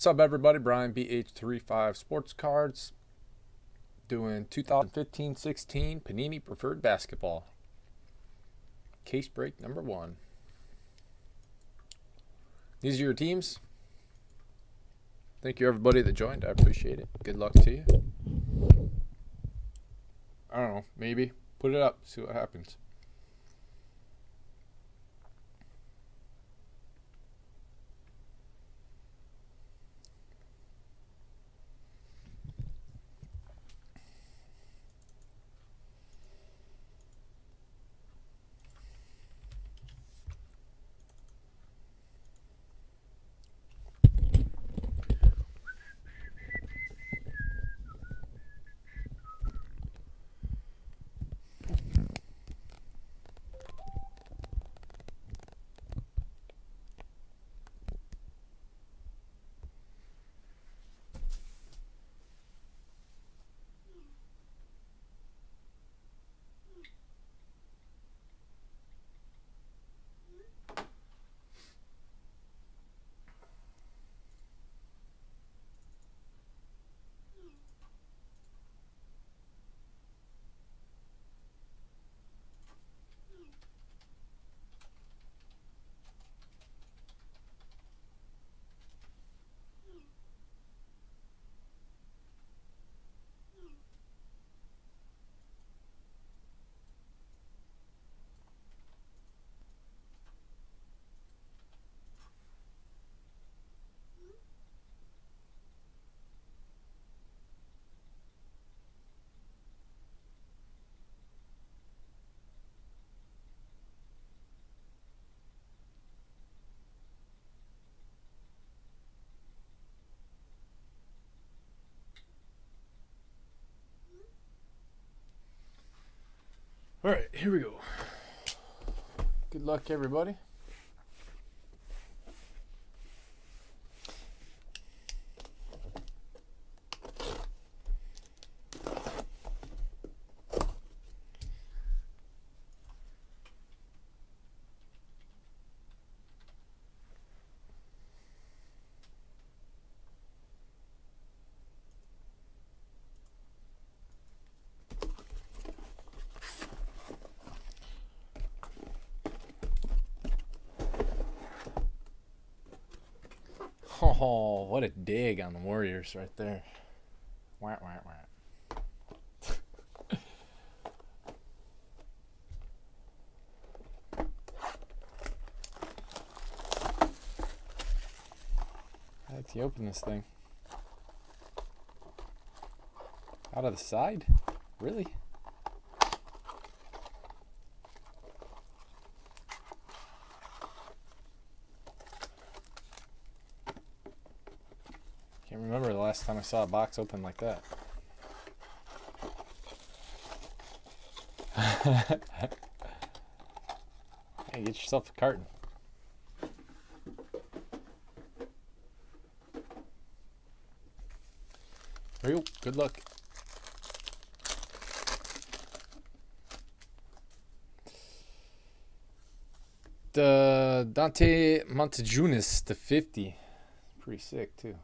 What's up, everybody? Brian BH35 Sports Cards doing 2015 16 Panini Preferred Basketball. Case break number one. These are your teams. Thank you, everybody that joined. I appreciate it. Good luck to you. I don't know. Maybe. Put it up. See what happens. All right, here we go. Good luck, everybody. Oh, what a dig on the Warriors right there. Wah, wah, wah. How did he open this thing? Out of the side? Really? Can't remember the last time I saw a box open like that. hey, get yourself a carton. There you go. Good luck. The Donatas Motiejunas the 50. Pretty sick, too.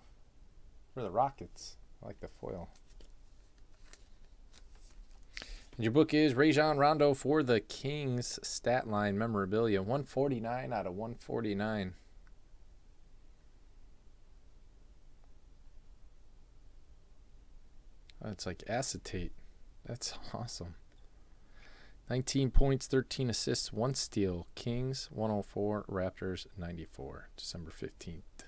For the Rockets. I like the foil. And your book is Rajon Rondo for the Kings stat line memorabilia. 149 out of 149. Oh, it's like acetate. That's awesome. 19 points, 13 assists, 1 steal. Kings 104, Raptors 94. December 15th.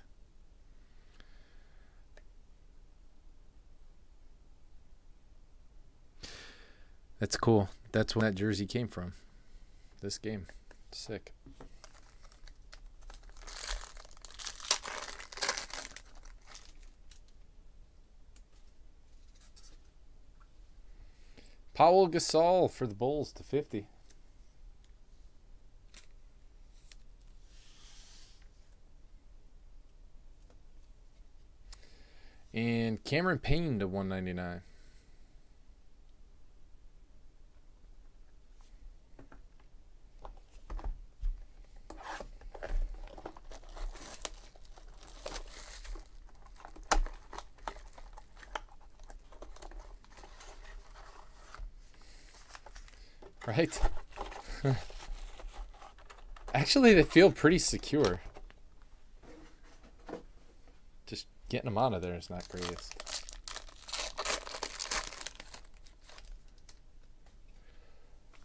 That's cool. That's where that jersey came from. This game. Sick. Pau Gasol for the Bulls to 50. And Cameron Payne to 199. Right? Actually, they feel pretty secure. Just getting them out of there is not greatest.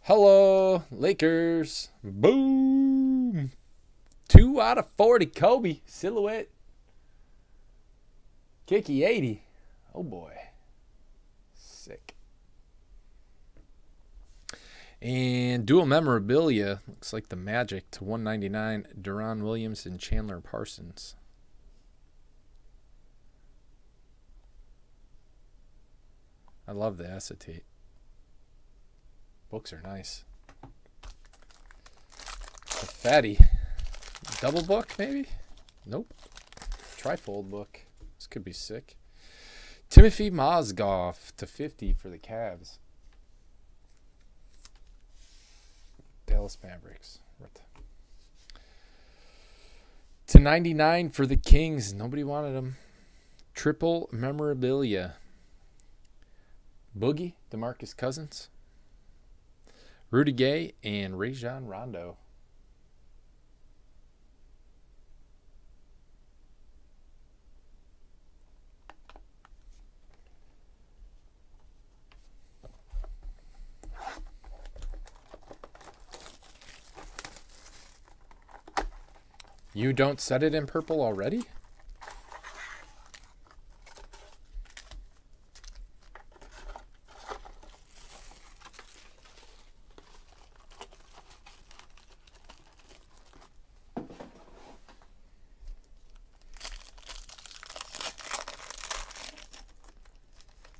Hello, Lakers. Boom. Two out of 40, Kobe. Silhouette. Kicky 80. Oh boy. Sick. And dual memorabilia. Looks like the Magic to 199. Deron Williams and Chandler Parsons. I love the acetate. Books are nice. Fatty. Double book, maybe? Nope. Trifold book. This could be sick. Timothy Mozgov to 50 for the Cavs. Dallas Mavericks. Right. To 99 for the Kings. Nobody wanted them. Triple memorabilia. Boogie, DeMarcus Cousins. Rudy Gay and Rajon Rondo. You don't set it in purple already?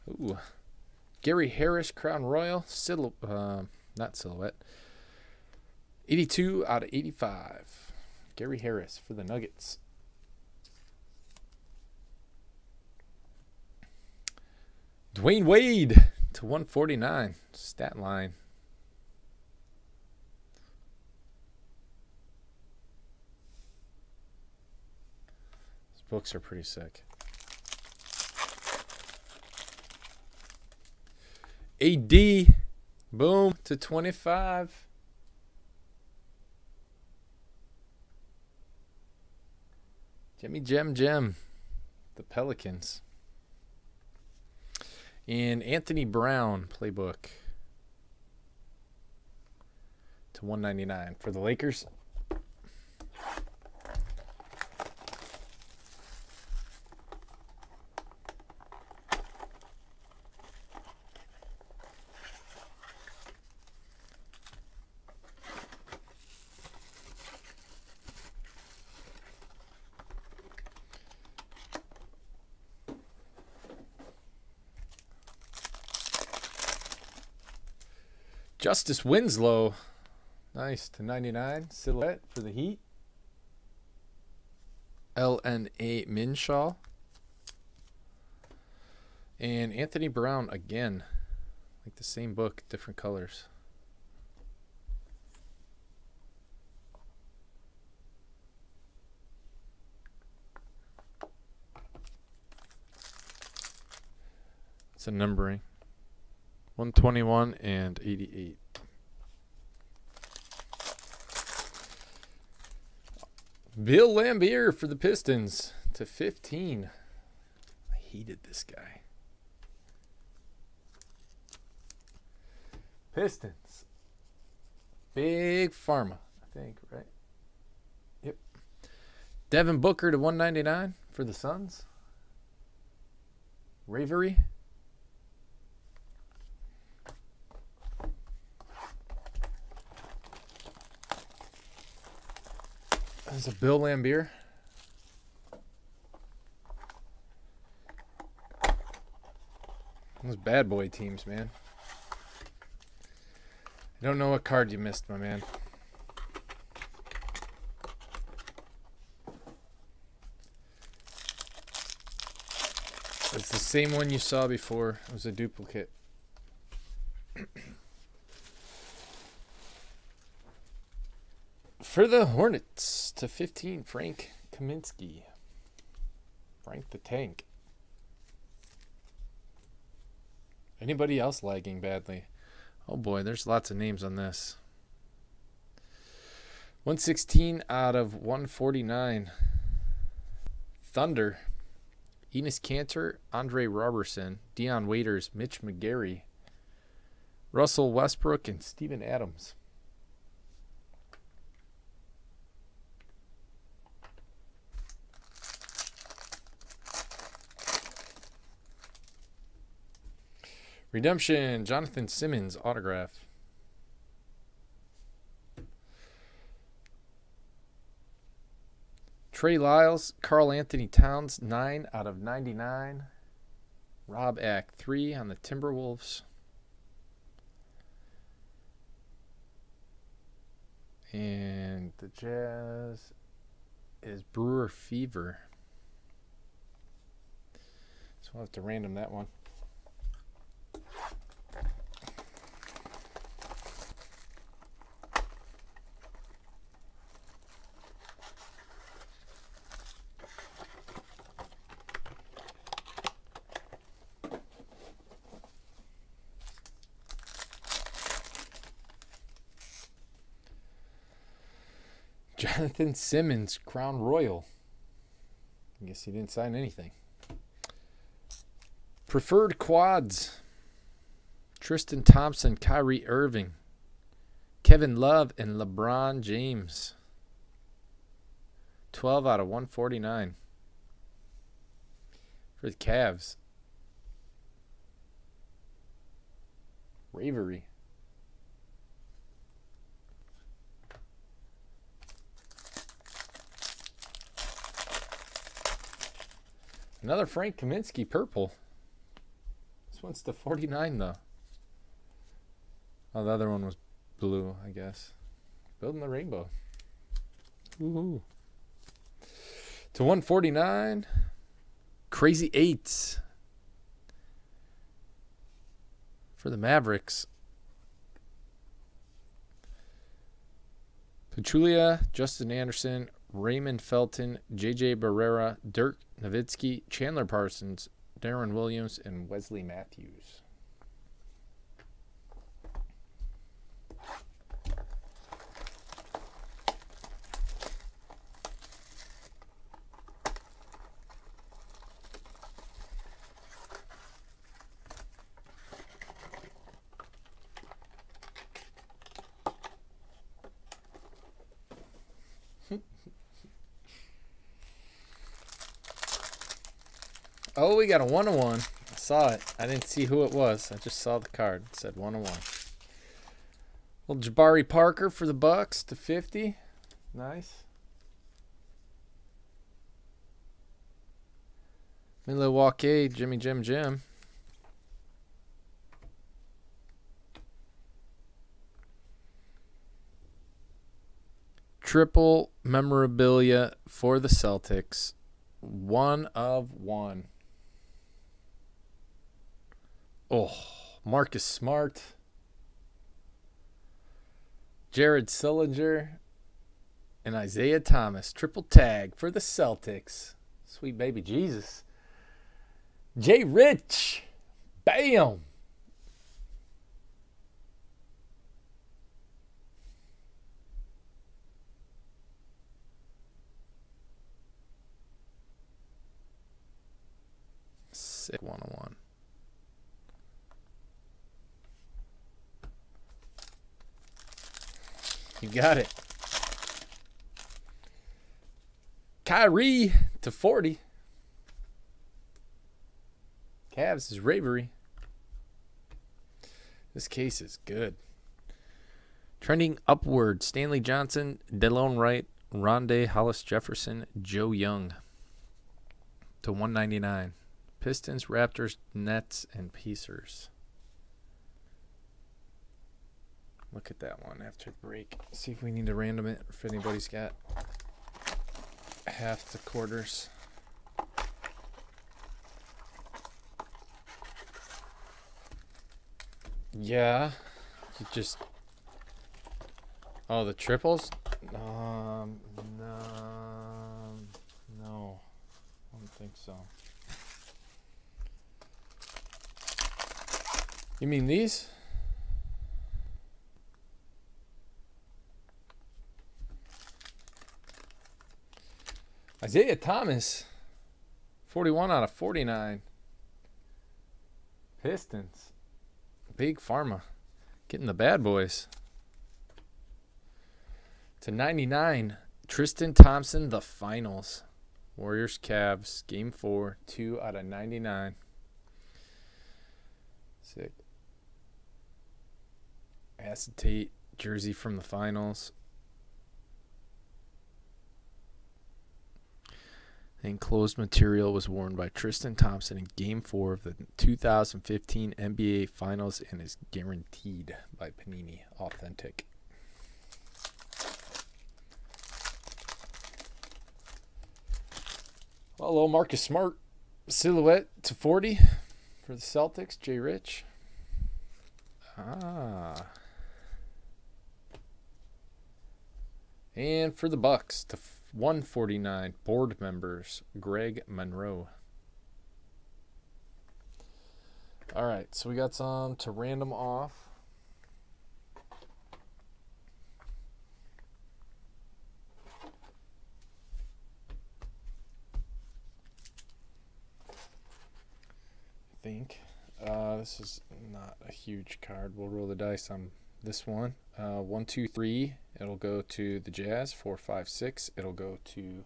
Ooh. Gary Harris, Crown Royal, Sil- uh, not silhouette. 82 out of 85. Gary Harris for the Nuggets. Dwyane Wade to 149. Stat line. These books are pretty sick. AD. Boom to 25. Jimmy Gem Gem. The Pelicans. And Anthony Brown playbook to 199 for the Lakers. Justice Winslow. Nice to 99. Silhouette for the Heat. LNA Minshaw. And Anthony Brown again. Like the same book, different colors. It's a numbering. 121 and 88. Bill Laimbeer for the Pistons to 15. I hated this guy. Pistons. Big Pharma, I think, right? Yep. Devin Booker to 199 for the Suns. Ravery. There's a Bill Laimbeer. Those bad boy teams, man. I don't know what card you missed, my man. It's the same one you saw before. It was a duplicate. For the Hornets to 15, Frank Kaminsky. Frank the Tank. Anybody else lagging badly? Oh boy, there's lots of names on this. 116 out of 149. Thunder. Enes Kanter, Andre Roberson, Dion Waiters, Mitch McGary, Russell Westbrook, and Steven Adams. Redemption, Jonathan Simmons autograph. Trey Lyles, Karl-Anthony Towns, 9 out of 99. Rob Ack, 3 on the Timberwolves. And the Jazz is Brewer Fever. So we'll have to random that one. Jonathan Simmons, Crown Royal. I guess he didn't sign anything. Preferred quads. Tristan Thompson, Kyrie Irving, Kevin Love, and LeBron James. 12 out of 149 for the Cavs. Ravery. Another Frank Kaminsky purple. This one's the 49 though. Oh, the other one was blue, I guess. Building the rainbow. Woohoo. To 149. Crazy eights. For the Mavericks. Pachulia, Justin Anderson, Raymond Felton, J.J. Barea, Dirk Nowitzki, Chandler Parsons, Deron Williams, and Wesley Matthews. Oh, we got a one on one. I saw it. I didn't see who it was. I just saw the card. It said one on one. Well, Jabari Parker for the Bucks to 50. Nice. Milwaukee, Jimmy Jim Jim. Triple memorabilia for the Celtics. One of one. Oh, Marcus Smart. Jared Sullinger and Isaiah Thomas. Triple tag for the Celtics. Sweet baby Jesus. Jay Rich. Bam. Sick 101. You got it. Kyrie to 40. Cavs is Ravery. This case is good. Trending upward, Stanley Johnson, Delon Wright, Rondae Hollis Jefferson, Joe Young to 199. Pistons, Raptors, Nets, and Pacers. Look at that one after the break. See if we need to random it, if anybody's got half the quarters. Yeah, you just. Oh, the triples? Um, no, no, I don't think so. You mean these? Isaiah Thomas, 41 out of 49. Pistons. Big Pharma. Getting the bad boys. To 99, Tristan Thompson, the finals. Warriors Cavs, game four, two out of 99. Sick. Acetate jersey from the finals. The enclosed material was worn by Tristan Thompson in Game 4 of the 2015 NBA Finals and is guaranteed by Panini Authentic. Hello, Marcus Smart. Silhouette to 40 for the Celtics. Jay Rich. Ah. And for the Bucks to 149 board members Greg Monroe. All right, so we got some to random off. I think uh, this is not a huge card. We'll roll the dice on this one. Uh, one, two, three. It'll go to the Jazz. Four, five, six. It'll go to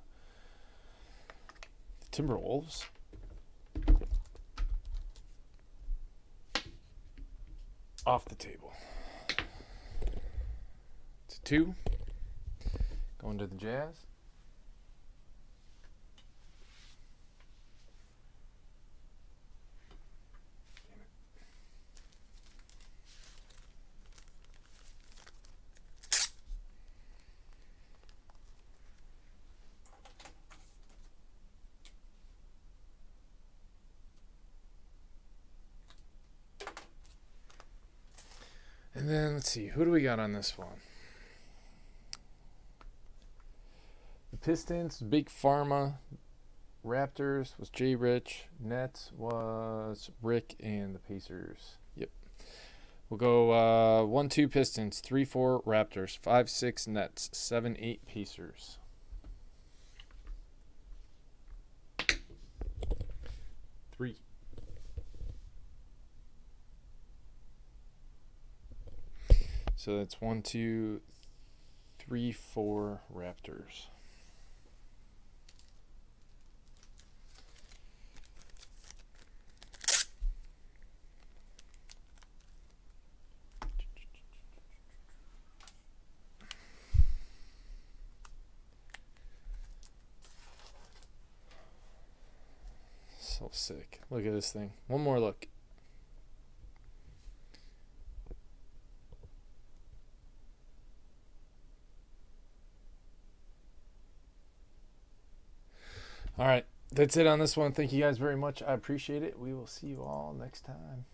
the Timberwolves. Off the table. To two. Going to the Jazz. And then let's see, who do we got on this one? The Pistons, Big Pharma, Raptors was Jay Rich, Nets was Rick, and the Pacers. Yep. We'll go uh, one, two Pistons, three, four Raptors, five, six Nets, seven, eight Pacers. Three. So that's one, two, three, four Raptors. So sick. Look at this thing. One more look. All right. That's it on this one. Thank you guys very much. I appreciate it. We will see you all next time.